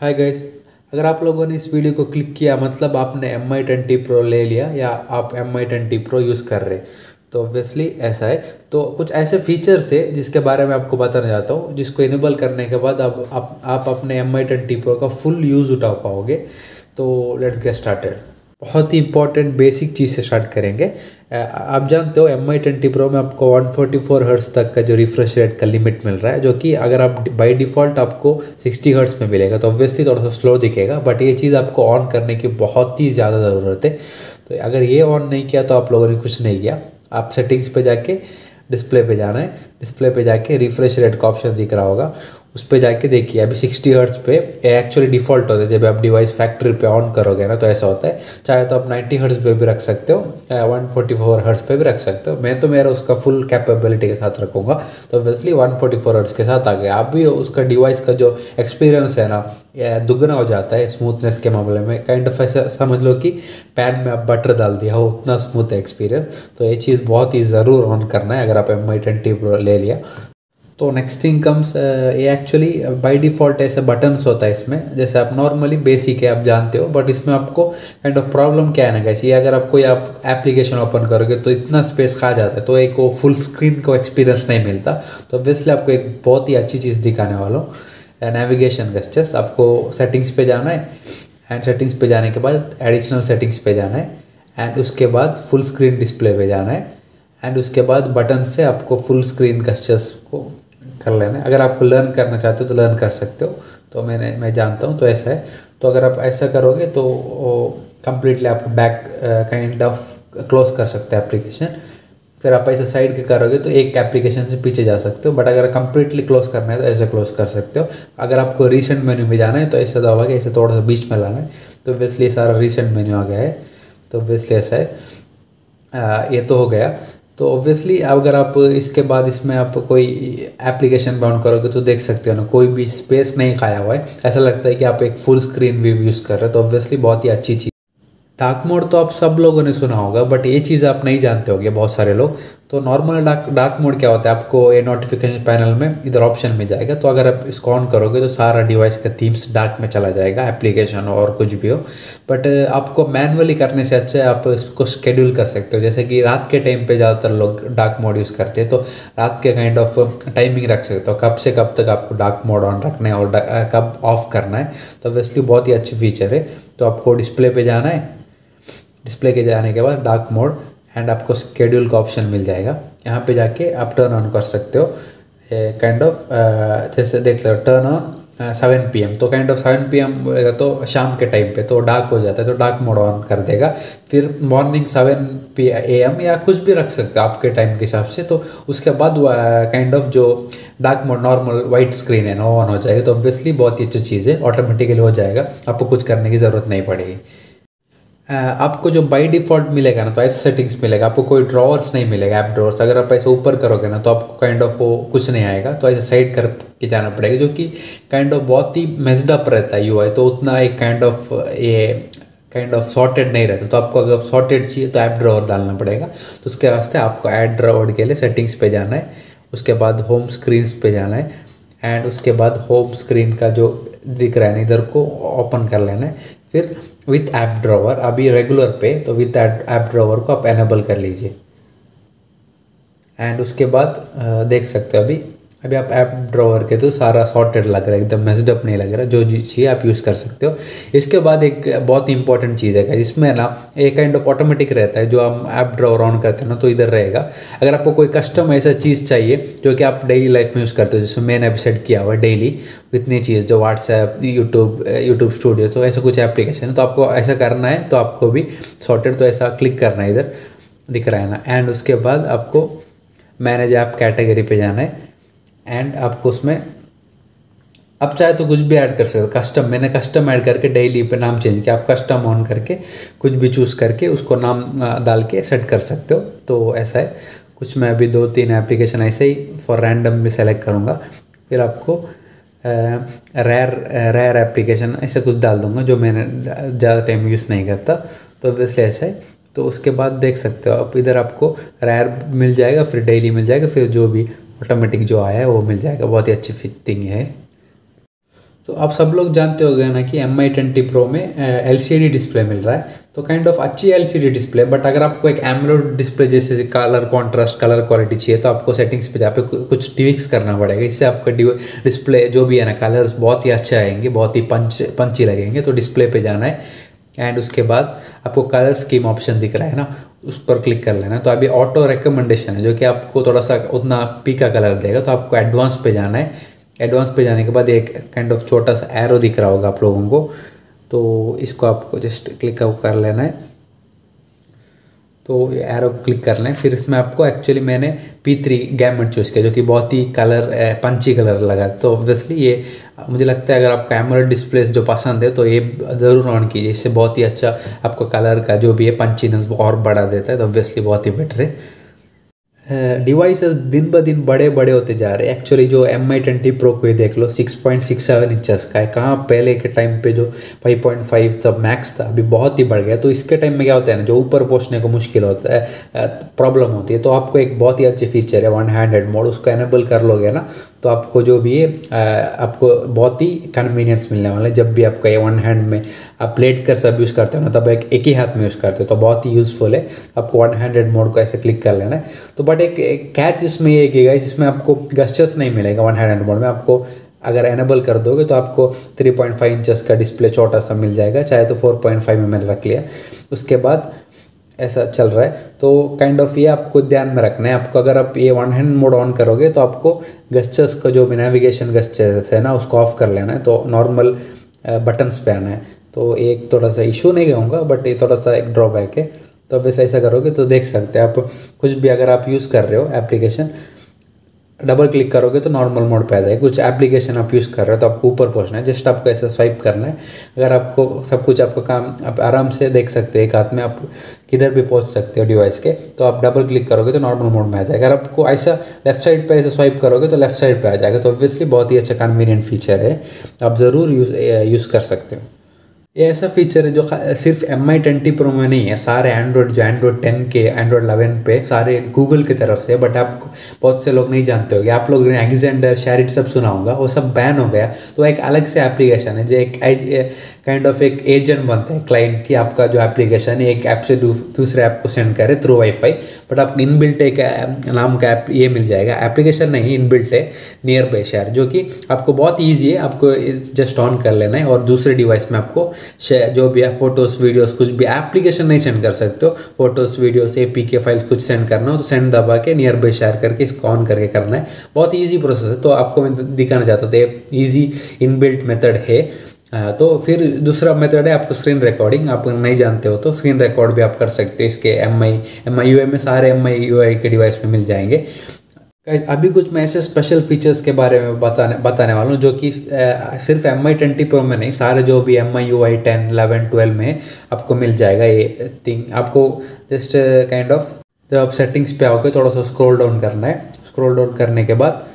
Hi guys अगर आप लोगों ने इस वीडियो को क्लिक किया मतलब आपने एम आई ट्वेंटी प्रो ले लिया या आप M I twenty pro use कर रहे तो ऑब्वियसली ऐसा है। तो कुछ ऐसे फीचर्स है जिसके बारे में आपको बताना चाहता हूँ जिसको इनेबल करने के बाद अब आप, आप अपने एम आई ट्वेंटी प्रो का फुल यूज़ उठा पाओगे। तो लेट्स गेट स्टार्टेड बहुत ही इंपॉर्टेंट बेसिक चीज़ से स्टार्ट करेंगे। आप जानते हो एम आई ट्वेंटी प्रो में आपको वन फोर्टी फोर हर्ट्स तक का जो रिफ्रेश रेट का लिमिट मिल रहा है, जो कि अगर आप बाय डिफ़ॉल्ट आपको सिक्सटी हर्ट्स में मिलेगा तो ऑब्वियसली थोड़ा सा स्लो दिखेगा बट ये चीज़ आपको ऑन करने की बहुत ही ज़्यादा ज़रूरत है। तो अगर ये ऑन नहीं किया तो आप लोगों ने कुछ नहीं किया। आप सेटिंग्स पर जाके डिस्प्ले पे जाना है। डिस्प्ले पे जाके रिफ्रेश रेट का ऑप्शन दिख रहा होगा। उस पर जाके देखिए, अभी सिक्सटी हर्ट्स पे एक्चुअली डिफ़ॉल्ट होता है। जब आप डिवाइस फैक्ट्री पे ऑन करोगे ना तो ऐसा होता है। चाहे तो आप नाइन्टी हर्ट्स पे भी रख सकते हो वन फोर्टी फोर हर्ट्स पे भी रख सकते हो। मैं तो मेरा उसका फुल कैपेबिलिटी के साथ रखूँगा। तो obviously one forty four hertz के साथ आ गया। आप भी उसका डिवाइस का जो एक्सपीरियंस है ना दुगना हो जाता है स्मूथनेस के मामले में। काइंड ऑफ़ ऐसा समझ लो कि पैन में आप बटर डाल दिया हो, उतना स्मूथ एक्सपीरियंस तो ये चीज़ बहुत ही ज़रूर ऑन करना है, अगर आप एम आई ट्वेंटी ले लिया। तो नेक्स्ट थिंग कम्स ये एक्चुअली बाय डिफ़ॉल्ट ऐसे बटन्स होता है इसमें। जैसे आप नॉर्मली बेसिक है, आप जानते हो बट इसमें आपको काइंड ऑफ़ प्रॉब्लम क्या है ना कैसे अगर आप कोई आप एप्लीकेशन ओपन करोगे तो इतना स्पेस खा जाता है। तो एक वो फुल स्क्रीन को एक्सपीरियंस नहीं मिलता। तो ऑब्वियसली आपको एक बहुत ही अच्छी चीज़ दिखाने वाला हूँ। नेविगेशन गेस्टर्स आपको सेटिंग्स पे जाना है एंड सेटिंग्स पे जाने के बाद एडिशनल सेटिंग्स पे जाना है एंड उसके बाद फुल स्क्रीन डिस्प्ले पे जाना है एंड उसके बाद बटन से आपको फुल स्क्रीन गस्टर्स को कर लेना अगर आपको लर्न करना चाहते हो तो लर्न कर सकते हो। तो मैंने मैं जानता हूँ तो ऐसा है। तो अगर आप ऐसा करोगे तो कम्प्लीटली आप बैक काइंड ऑफ़ क्लोज कर सकते हैं एप्लीकेशन फिर आप ऐसे साइड के करोगे तो एक एप्लीकेशन से पीछे जा सकते हो। बट अगर कंप्लीटली क्लोज करना है तो ऐसे क्लोज कर सकते हो। अगर आपको रिसेंट मेन्यू में जाना है तो ऐसे दबाओगे ऐसे थोड़ा सा बीच में लाना है। तो ऑब्वियसली सारा रिसेंट मेन्यू आ गया है। तो ऑब्वियसली ऐसा है। आ, ये तो हो गया। तो ऑब्वियसली अगर आप इसके बाद इसमें आप कोई एप्लीकेशन बाउंड करोगे तो देख सकते हो ना, कोई भी स्पेस नहीं खाया हुआ है। ऐसा लगता है कि आप एक फुल स्क्रीन व्यू यूज़ कर रहे हो तो ऑब्वियसली बहुत ही अच्छी चीज़। डार्क मोड तो आप सब लोगों ने सुना होगा बट ये चीज़ आप नहीं जानते होगे, बहुत सारे लोग। तो नॉर्मल डार्क डार्क मोड क्या होता है? आपको ये नोटिफिकेशन पैनल में इधर ऑप्शन मिल जाएगा। तो अगर आप इसको ऑन करोगे तो सारा डिवाइस का थीम्स डार्क में चला जाएगा एप्लीकेशन और कुछ भी हो। बट आपको मैनुअली करने से अच्छा है आप इसको शेड्यूल कर सकते हो। जैसे कि रात के टाइम पे ज़्यादातर लोग डार्क मोड यूज़ करते हैं तो रात के काइंड ऑफ़ टाइमिंग रख सकते हो। कब से कब तक आपको डार्क मोड ऑन रखना है और कब ऑफ़ करना है तो ऑब्वियसली बहुत ही अच्छी फीचर है। तो आपको डिस्प्ले पर जाना है। डिस्प्ले के जाने के बाद डार्क मोड एंड आपको स्केड्यूल का ऑप्शन मिल जाएगा। यहाँ पे जाके आप टर्न ऑन कर सकते हो। काइंड ऑफ़ जैसे देख लो turn on seven P M तो kind of seven P M तो शाम के टाइम पे तो डार्क हो जाता है तो डार्क मोड ऑन कर देगा। फिर morning seven P A M या कुछ भी रख सकते हो आपके टाइम के हिसाब से। तो उसके बाद काइंड ऑफ़ जो dark mode normal white screen है ना ऑन हो जाएगा। तो ऑब्वियसली बहुत ही अच्छी चीज़ है ऑटोमेटिकली हो जाएगा। आपको कुछ करने की ज़रूरत नहीं पड़ेगी। आपको जो बाई डिफ़ॉल्ट मिलेगा ना तो ऐसे सेटिंग्स मिलेगा, आपको कोई ड्रॉवर्स नहीं मिलेगा ऐप ड्रॉवर्स अगर आप ऐसे ऊपर करोगे ना तो आपको काइंड ऑफ़ वो कुछ नहीं आएगा तो ऐसे साइड कर के जाना पड़ेगा, जो कि काइंड ऑफ़ बहुत ही मेजडअप रहता है UI तो उतना एक काइंड ऑफ़ ये काइंड ऑफ़ सॉर्टेड नहीं रहता तो आपको अगर सॉर्टेड चाहिए तो ऐप ड्रॉवर डालना पड़ेगा तो उसके वास्ते आपको ऐड ड्रॉवर के लिए सेटिंग्स पे जाना है, उसके बाद होम स्क्रीन्स पे जाना है एंड उसके बाद होम स्क्रीन का जो दिख रहा है ना, इधर को ओपन कर लेना है, फिर विथ ऐप ड्रॉवर अभी रेगुलर पे तो विथ ऐप ड्रॉवर को आप एनेबल कर लीजिए। एंड उसके बाद देख सकते हो अभी। अभी आप ऐप ड्रॉवर के तो सारा सॉर्टेड लग रहा है, एकदम मेजडअप नहीं लग रहा, जो चाहिए आप यूज़ कर सकते हो। इसके बाद एक बहुत इंपॉर्टेंट चीज़ है इसमें ना एक काइंड ऑफ़ ऑटोमेटिक रहता है, जो हम ऐप ड्रॉवर ऑन करते हैं ना तो इधर रहेगा। अगर आपको कोई कस्टम ऐसा चीज़ चाहिए, जो कि आप डेली लाइफ में यूज़ करते हो, जैसे मैंने अभी सेट किया हुआ डेली इतनी चीज़, जो व्हाट्सएप यूट्यूब यूट्यूब स्टूडियो तो ऐसा कुछ एप्लीकेशन है तो आपको ऐसा करना है तो आपको भी सॉर्टेड तो ऐसा क्लिक करना है इधर, दिख रहा है ना। एंड उसके बाद आपको मैनेज ऐप कैटेगरी पे जाना है। एंड आपको उसमें, अब चाहे तो कुछ भी ऐड कर सकते हो। कस्टम मैंने कस्टम ऐड करके डेली पे नाम चेंज किया। आप कस्टम ऑन करके, कुछ भी चूज़ करके उसको नाम डाल के सेट कर सकते हो। तो ऐसा है। कुछ मैं अभी दो तीन एप्लीकेशन ऐसे ही फॉर रैंडम भी सेलेक्ट करूँगा। फिर आपको रेयर रेयर एप्लीकेशन ऐसा कुछ डाल दूँगा जो मैंने ज़्यादा टाइम यूज़ नहीं करता। तो ऑब्वियसली ऐसा है। तो उसके बाद देख सकते हो आप। इधर आपको रेयर मिल जाएगा, फिर डेली मिल जाएगा, फिर जो भी ऑटोमेटिक जो आया है, वो मिल जाएगा। बहुत ही अच्छी फिटिंग है। तो आप सब लोग जानते हो गए ना कि एम आई ट्वेंटी प्रो में एल सी डी डिस्प्ले मिल रहा है। तो काइंड ऑफ़ अच्छी L C D display but अगर आपको एक एमरोड डिस्प्ले जैसे कलर कॉन्ट्रास्ट कलर क्वालिटी चाहिए तो आपको सेटिंग्स पे जाके कुछ ट्विक्स करना पड़ेगा। इससे आपका डिस्प्ले जो भी है ना कलर्स बहुत ही अच्छे आएँगे, बहुत ही पंच पंची लगेंगे। तो डिस्प्ले पे जाना है। एंड उसके बाद आपको कलर स्कीम ऑप्शन दिख रहा है ना। उस पर क्लिक कर लेना। तो अभी ऑटो रिकमेंडेशन है, जो कि आपको थोड़ा सा उतना पीका कलर देगा। तो आपको एडवांस पे जाना है। एडवांस पे जाने के बाद एक काइंड ऑफ़ छोटा सा एरो दिख रहा होगा आप लोगों को। तो इसको आपको जस्ट क्लिक कर लेना है। तो एरो क्लिक कर लें। फिर इसमें आपको एक्चुअली मैंने पी थ्री गैमेट चूज़ किया, जो कि बहुत ही कलर पंची कलर लगा। तो ऑब्वियसली ये मुझे लगता है अगर आप कैमरा डिस्प्लेस जो पसंद है तो ये ज़रूर ऑन कीजिए। इससे बहुत ही अच्छा आपको कलर का जो भी है पंचीनेस और बढ़ा देता है तो ऑब्वियसली बहुत ही बेटर है। डिवाइसेस दिन ब दिन बड़े बड़े होते जा रहे हैं। एक्चुअली जो एम आई ट्वेंटी प्रो को ही देख लो six point six seven inches का है। कहाँ पहले के टाइम पे जो फाइव पॉइंट फाइव था मैक्स था, अभी बहुत ही बढ़ गया तो इसके टाइम में क्या होता है ना, जो ऊपर पहुँचने को मुश्किल होता है प्रॉब्लम होती है। तो आपको एक बहुत ही अच्छी फीचर है वन हैंडेड मोड उसको एनेबल कर लोगे ना तो आपको जो भी है आपको बहुत ही कन्वीनियंस मिलने वाला है। जब भी आपका ये वन हैंड में आप प्लेट कर सब यूज़ करते हो ना तब एक एक ही हाथ में यूज़ करते हो तो बहुत ही यूज़फुल है। आपको वन हैंडेड मोड को ऐसे क्लिक कर लेना है। तो बट एक, एक कैच इसमें ये कि गाइस इसमें आपको गस्टर्स नहीं मिलेगा वन हैंडेड मोड में। आपको अगर एनेबल कर दोगे तो आपको 3.5 इंचेस का डिस्प्ले छोटा सा मिल जाएगा चाहे तो 4.5 में मैंने रख लिया। उसके बाद ऐसा चल रहा है। तो काइंड ऑफ़ ये आपको ध्यान में रखना है। आपको अगर आप ये वन हैंड मोड ऑन करोगे तो आपको गस्चर्स का जो भी नेविगेशन गस्चर्स है ना, उसको ऑफ़ कर लेना है। तो नॉर्मल बटन्स पे आना है। तो एक थोड़ा सा इशू नहीं कहूँगा बट ये थोड़ा सा एक ड्रॉबैक है। तो अब ऐसा करोगे तो देख सकते हैं आप। कुछ भी अगर आप यूज़ कर रहे हो एप्लीकेशन डबल क्लिक करोगे तो नॉर्मल मोड पे आ जाएगा। कुछ एप्लीकेशन आप यूज़ कर रहे हो तो आपको ऊपर पहुँचना है। जस्ट आपको ऐसा स्वाइप करना है। अगर आपको सब कुछ आपका काम, आप आराम से देख सकते हो, एक हाथ में आप किधर भी पहुँच सकते हो डिवाइस के तो आप डबल क्लिक करोगे तो नॉर्मल मोड में आ जाएगा। अगर आपको ऐसा लेफ़्ट साइड पर ऐसा स्वाइप करोगे तो लेफ़्ट साइड पर आ जाएगा। तो ऑब्वियसली बहुत ही अच्छा कन्वीनियंट फीचर है। आप ज़रूर यूज़ यूज़ कर सकते हो। ये ऐसा फीचर है जो सिर्फ़ एम आई ट्वेंटी प्रो में नहीं है, सारे एंड्रॉयड जो एंड्रॉयड टेन के एंड्रॉयड इलेवन पे, सारे गूगल की तरफ़ से बट आप बहुत से लोग नहीं जानते होंगे। आप लोग ने एग्जेंडर शेरिट सब सुना होगा, वो सब बैन हो गया। तो एक अलग से एप्लीकेशन है, जो एक काइंड ऑफ़ एक एजेंट बनता है क्लाइंट की आपका जो एप्लीकेशन है, एक ऐप से दूसरे ऐप को सेंड करे थ्रू वाईफाई बट आप इनबिल्ट एक नाम का ये मिल जाएगा। एप्लीकेशन नहीं इनबिल्ट है नियर बाई शेयर जो कि आपको बहुत ईजी है, आपको जस्ट ऑन कर लेना है और दूसरे डिवाइस में आपको जो भी है फ़ोटोज़ वीडियोस कुछ भी एप्लीकेशन नहीं सेंड कर सकते हो। Photos videos A P K files कुछ सेंड करना हो तो सेंड दबा के नियर बाई शेयर करके इसको ऑन करके करना है। बहुत ईजी प्रोसेस है। तो आपको मैं दिखाना चाहता था ईजी इनबिल्ट मेथड है। तो फिर दूसरा मेथड है आपको स्क्रीन रिकॉर्डिंग आप नहीं जानते हो तो स्क्रीन रिकॉर्ड भी आप कर सकते हो, इसके M I M I U I में सारे एम आई यू आई के डिवाइस में मिल जाएँगे। अभी कुछ मैं ऐसे स्पेशल फीचर्स के बारे में बताने बताने वाला हूँ, जो कि सिर्फ़ एम आई ट्वेंटी प्रो में नहीं, सारे जो भी M I U I ten eleven twelve में आपको मिल जाएगा ये थिंग आपको जस्ट काइंड ऑफ़ जब आप सेटिंग्स पे आओगे, थोड़ा सा स्क्रॉल डाउन करना है। स्क्रॉल डाउन करने के बाद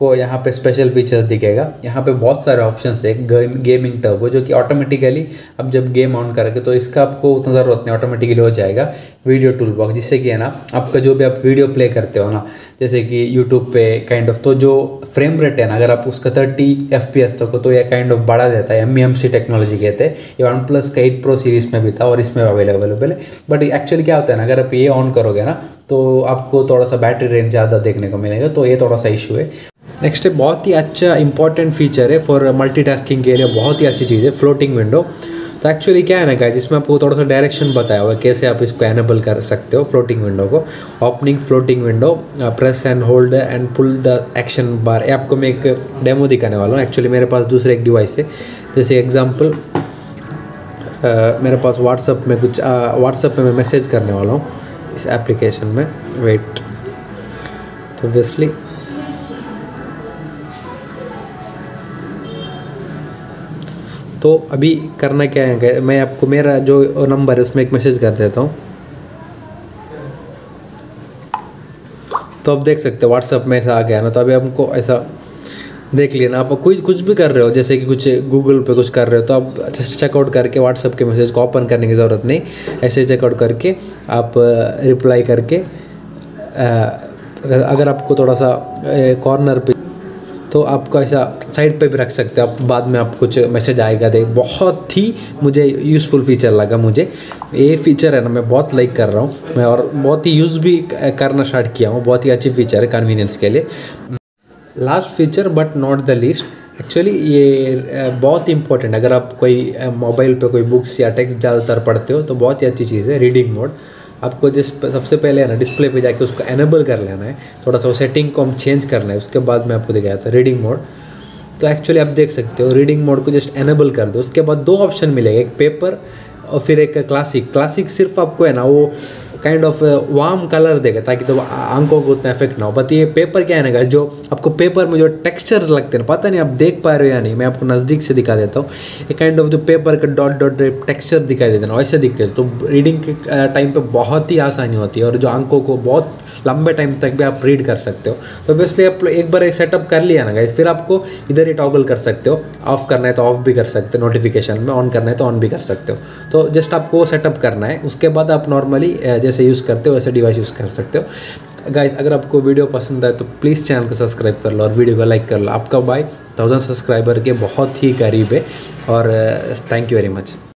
को यहाँ पे स्पेशल फीचर्स दिखेगा। यहाँ पे बहुत सारे ऑप्शन है गेमिंग टर्बो जो कि ऑटोमेटिकली अब जब गेम ऑन करोगे तो इसका आपको उतना ज़रूरत नहीं ऑटोमेटिकली हो जाएगा। वीडियो टूल बॉक्स जिससे कि है ना, आपका जो भी आप वीडियो प्ले करते हो ना, जैसे कि यूट्यूब पे काइंड ऑफ़ तो जो फ्रेम रेट है ना, अगर आप उसका थर्टी एफ़ पी एस तक हो तो यह काइंड ऑफ़ बढ़ा देता है M E M C technology कहते हैं। ये वन प्लस का एट प्रो सीरीज़ में भी था और इसमें अवेलेबल है। बट एक्चुअली क्या होता है ना, अगर आप ये ऑन करोगे ना तो आपको थोड़ा सा बैटरी रेंज ज़्यादा देखने को मिलेगा तो ये थोड़ा सा इशू है। नेक्स्ट है बहुत ही अच्छा इंपॉर्टेंट फीचर है फॉर मल्टीटास्किंग के लिए, बहुत ही अच्छी चीज़ है फ्लोटिंग विंडो तो एक्चुअली क्या है ना गाइस जिसमें आपको थोड़ा सा डायरेक्शन बताया हुआ है कैसे आप इसको एनेबल कर सकते हो फ्लोटिंग विंडो को. Opening floating window press and hold and pull the action bar ये आपको मैं एक डेमो दिखाने वाला हूँ. एक्चुअली मेरे पास दूसरे एक डिवाइस है. जैसे एग्ज़ाम्पल मेरे पास व्हाट्सअप में कुछ व्हाट्सअप में मैं मैसेज करने वाला हूँ इस एप्लीकेशन में. वेट तो ऑब्वियसली तो अभी करना क्या है? मैं आपको मेरा जो नंबर है उसमें एक मैसेज कर देता हूँ। तो आप देख सकते हो व्हाट्सअप में ऐसा आ गया ना तो अभी हमको ऐसा देख लिया ना आप कोई कुछ भी कर रहे हो जैसे कि कुछ गूगल पे कुछ कर रहे हो तो आप चेकआउट करके व्हाट्सअप के मैसेज को ओपन करने की ज़रूरत नहीं। ऐसे चेकआउट करके आप रिप्लाई करके आ, अगर आपको थोड़ा सा कॉर्नर पे तो आपको ऐसा साइड पे भी रख सकते हो। आप बाद में आप कुछ मैसेज आएगा, देख, बहुत ही मुझे यूज़फुल फीचर लगा मुझे। ये फीचर है ना, मैं बहुत लाइक कर रहा हूँ। मैं और बहुत ही यूज़ भी करना स्टार्ट किया हूँ, बहुत ही अच्छी फीचर है कन्वीनियंस के लिए। Last feature but not the least actually ये बहुत इंपॉर्टेंट अगर आप कोई मोबाइल पे कोई बुक्स या टेक्स्ट ज़्यादातर पढ़ते हो तो बहुत ही अच्छी चीज़ है रीडिंग मोड आपको जिस सबसे पहले है ना डिस्प्ले पे जाके उसको एनेबल कर लेना है। थोड़ा सा वो सेटिंग को हम चेंज करना है। उसके बाद मैं आपको दिखाया था रीडिंग मोड तो एक्चुअली आप देख सकते हो रीडिंग मोड को जस्ट एनेबल कर दो। उसके बाद दो ऑप्शन मिलेगा, एक पेपर और फिर एक क्लासिक क्लासिक सिर्फ़ आपको है ना, वो काइंड ऑफ़ वार्म कलर देगा ताकि तो आँखों को उतना इफ़ेक्ट ना हो। बट ये पेपर क्या है ना जो आपको पेपर में जो टेक्सचर लगते हैं पता नहीं आप देख पा रहे हो या नहीं, मैं आपको नज़दीक से दिखा देता हूँ। ये काइंड ऑफ़ जो पेपर का डॉट डॉट टेक्सचर दिखाई देते हैं ऐसे दिखते हैं। तो रीडिंग के टाइम पर बहुत ही आसानी होती है और जो आँखों को बहुत लंबे टाइम तक भी आप रीड कर सकते हो। तो ऑब्वियसली आप एक बार एक सेटअप कर लिया ना गाइस फिर आपको इधर ही टॉगल कर सकते हो। ऑफ़ करना है तो ऑफ़ भी कर सकते हो नोटिफिकेशन में ऑन करना है तो ऑन भी कर सकते हो। तो जस्ट आपको सेटअप करना है, उसके बाद आप नॉर्मली जैसे यूज़ करते हो, वैसे डिवाइस यूज़ कर सकते हो। गाइज़ अगर आपको वीडियो पसंद आए तो प्लीज़ चैनल को सब्सक्राइब कर लो और वीडियो को लाइक कर लो। आपका बाय थाउज़ेंड सब्सक्राइबर के बहुत ही करीब है और थैंक यू वेरी मच